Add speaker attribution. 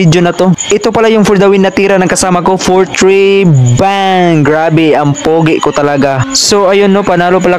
Speaker 1: video na to. Ito pala yung for the win na tira ng kasama ko. 4-3 bang! Grabe, ang pogi ko talaga. So ayun no, panalo pala